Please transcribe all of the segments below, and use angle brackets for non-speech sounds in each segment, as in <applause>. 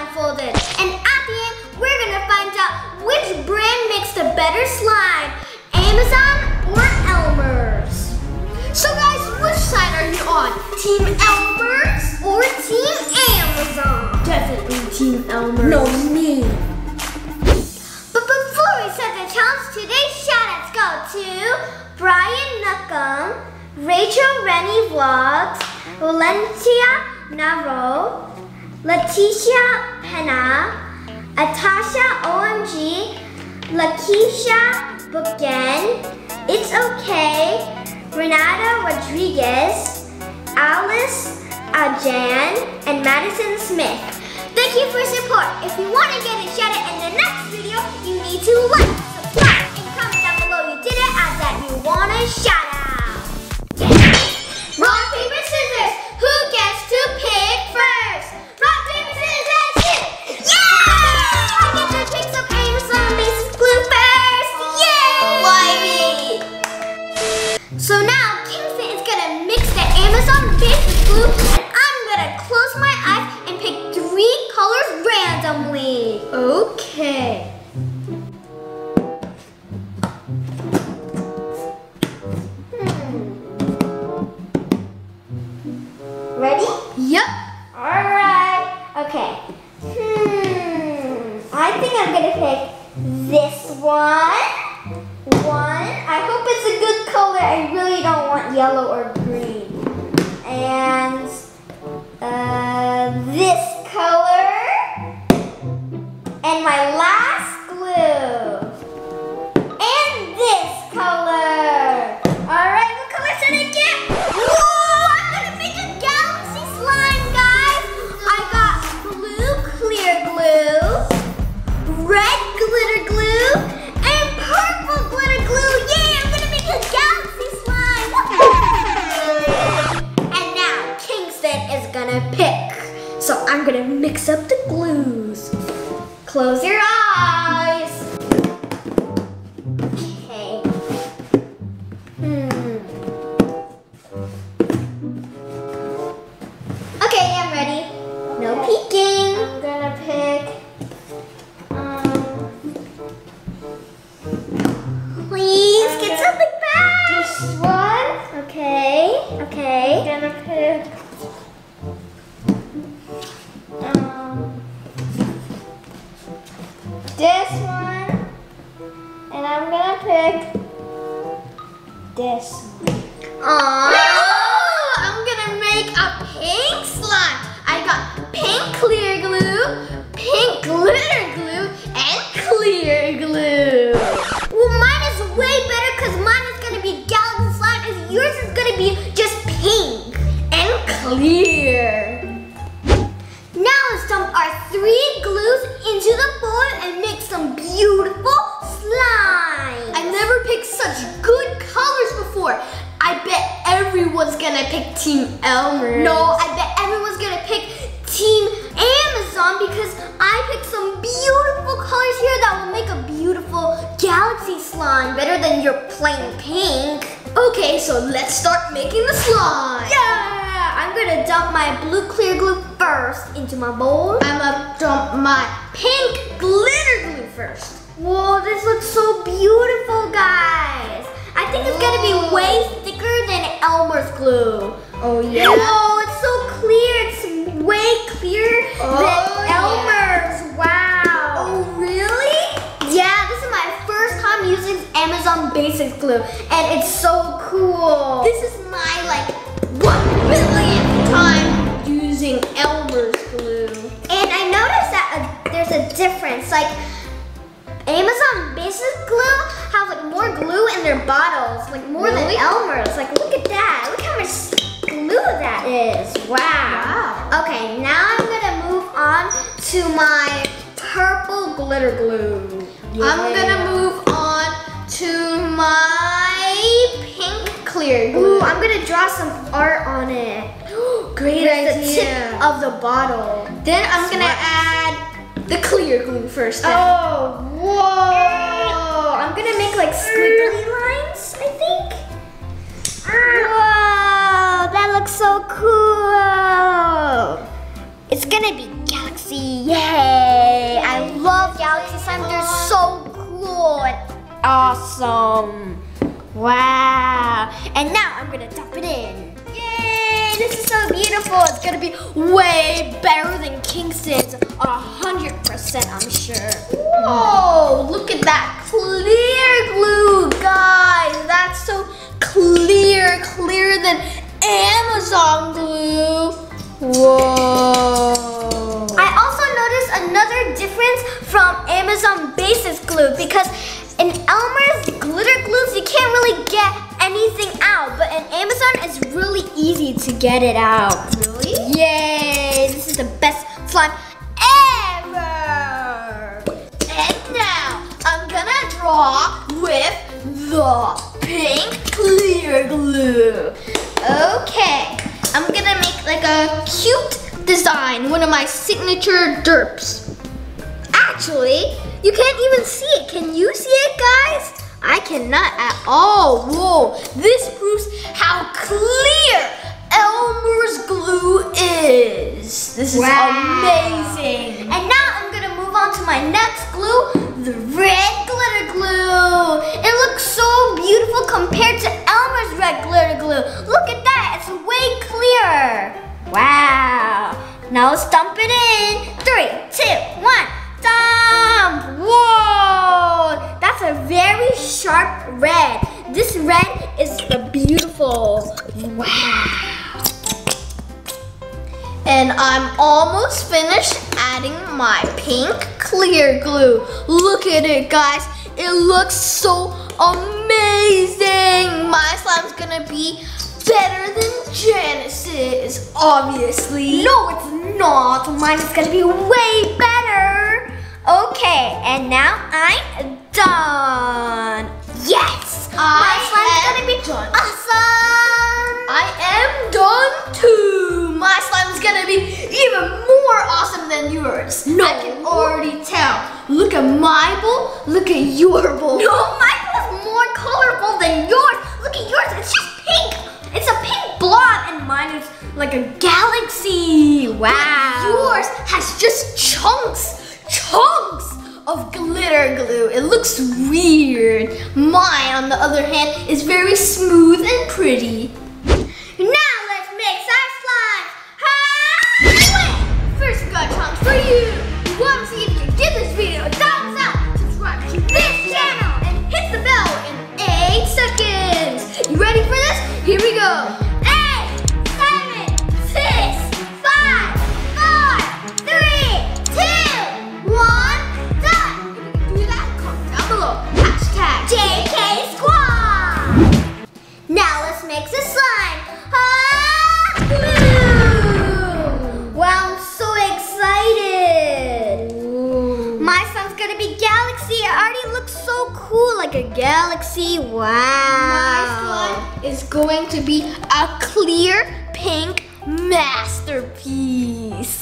blindfolded. And at the end, we're gonna find out which brand makes the better slime, Amazon or Elmer's. So guys, which side are you on? Team Elmer's or Team Amazon? Definitely Team Elmer. No, me. But before we start the challenge, today's shoutouts go to Brian Nuckham, Rachel Rennie Vlogs, Valencia Naro, Leticia Pena, Atasha OMG, Lakeisha Booken, It's Okay, Renata Rodriguez, Alice Ajan, and Madison Smith. Thank you for support. If you want to get a shout out in the next video, you need to like, yellow or this one. And I'm gonna pick this one. Aww. Slime better than your plain pink. Okay, so let's start making the slime. Yeah! I'm gonna dump my blue clear glue first into my bowl. I'm gonna dump my pink glitter glue first. Whoa, this looks so beautiful, guys. I think it's gonna be way thicker than Elmer's glue. Oh yeah. Whoa, it's so Glue, and it's so cool. This is my like one millionth time using Elmer's glue. And I noticed that uh, there's a difference. Like Amazon Basic Glue have like more glue in their bottles, like more Really? than Elmer's. Like look at that. Look how much glue that is. Wow. Wow. Okay, now I'm gonna move on to my purple glitter glue. I'm gonna clear glue. Ooh, I'm gonna draw some art on it. <gasps> Great Here's the idea. tip of the bottle. Then I'm gonna add the clear glue first. Then. Oh, whoa! I'm gonna make like squiggly lines, I think. Whoa, that looks so cool. It's gonna be galaxy, yay! I love galaxy slime, they're so cool awesome. Wow. I'm gonna dump it in. Yay, this is so beautiful. It's gonna be way better than Kingston's, a hundred percent, I'm sure. Whoa, look at that clear glue, guys. That's so clear, clearer than Amazon glue. Whoa. I also noticed another difference from Amazon Basics glue because to get it out. Really? Yay! This is the best slime ever! And now I'm gonna draw with the pink clear glue. Okay, I'm gonna make like a cute design, one of my signature derps. Actually, you can't even see it. Can you see it, guys? I cannot at all. Whoa, this proves how clear Elmer's glue is. This is Wow. amazing. And now I'm gonna move on to my next glue, the red glitter glue. It looks so beautiful compared to Elmer's red glitter glue. Look at that, it's way clearer. Wow. Now let's dump And I'm almost finished adding my pink clear glue. Look at it, guys. It looks so amazing. My slime's gonna be better than Janice's, obviously. No, it's not. Mine is gonna be way better. Okay, and now I'm done. Yes! Yours. No. I can already tell. Look at my bowl. Look at your bowl. No, mine is more colorful than yours. Look at yours, it's just pink. It's a pink blob, and mine is like a galaxy. Wow. Yours has just chunks, chunks of glitter glue. It looks weird. Mine, on the other hand, is very smooth and pretty. Here we go. Eight, seven, six, five, four, three, two, one, done. Do that? Comment down below. Hashtag JK Squad. Now let's the slime. Ah! Wow, I'm so excited. My gonna be galaxy. It already looks so cool, like a galaxy. Wow. My slime is going to be a clear pink masterpiece.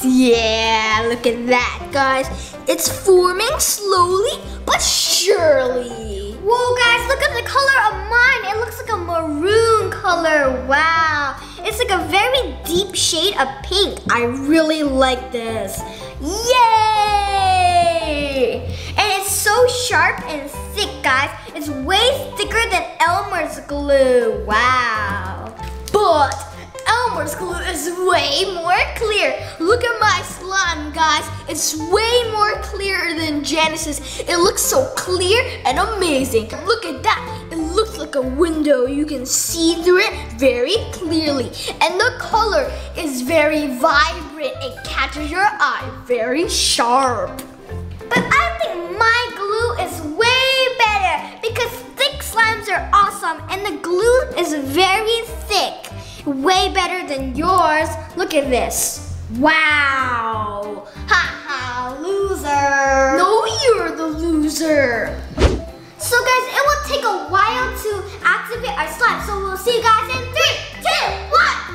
Yeah, look at that, guys. It's forming slowly but surely. Whoa, guys, look at the color of mine. It looks like a maroon color. Wow. It's like a very deep shade of pink. I really like this. Yay! And so sharp and thick, guys. It's way thicker than Elmer's glue. Wow. But Elmer's glue is way more clear. Look at my slime, guys. It's way more clear than Janice's. It looks so clear and amazing. Look at that. It looks like a window. You can see through it very clearly. And the color is very vibrant. It catches your eye very sharp. But I awesome and the glue is very thick. Way better than yours. Look at this. Wow. Ha ha, loser. No, you're user. So guys, it will take a while to activate our slime. So we'll see you guys in three, two, one.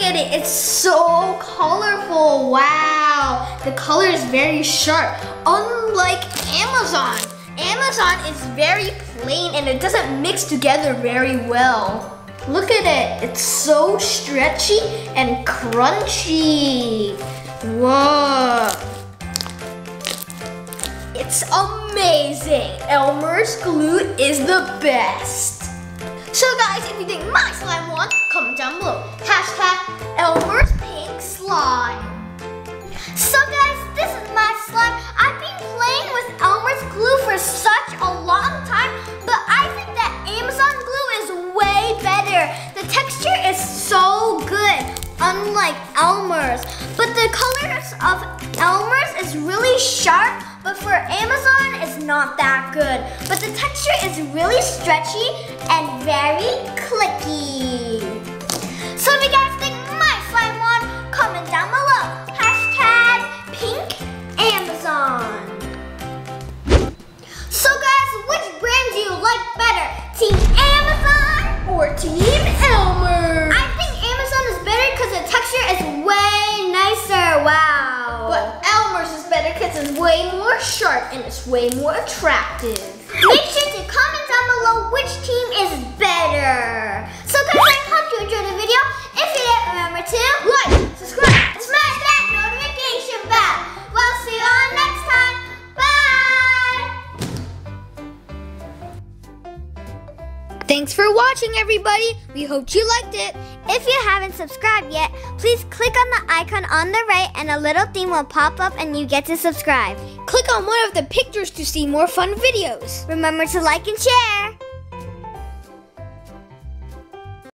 Look at it, it's so colorful. Wow, the color is very sharp, unlike Amazon. Amazon is very plain and it doesn't mix together very well. Look at it, it's so stretchy and crunchy. Whoa. It's amazing. Elmer's glue is the best. Guys, if you think my slime won, comment down below. Hashtag Elmer's pink slime. So guys, this is my slime. I've been playing with Elmer's glue for such a long time, but I think that Amazon glue is way better. The texture is so good, unlike Elmer's. But the of Elmer's is really sharp, but for Amazon it's not that good. But the texture is really stretchy and very clicky. So if you guys think my slime won, comment down below. Hashtag pink Amazon. So guys, which brand do you like better? Team Amazon Or Team Elmer. I think Amazon is better because the texture is way more sharp and it's way more attractive. Make sure to comment down below which team is better. So guys, I hope you enjoyed the video. If you did, remember to Like, subscribe. and smash that notification bell. We'll see you all next time. Bye. Thanks for watching, everybody. We hope you liked it. If you haven't subscribed yet, please click on the icon on the right and a little theme will pop up and you get to subscribe. Click on one of the pictures to see more fun videos. Remember to like and share.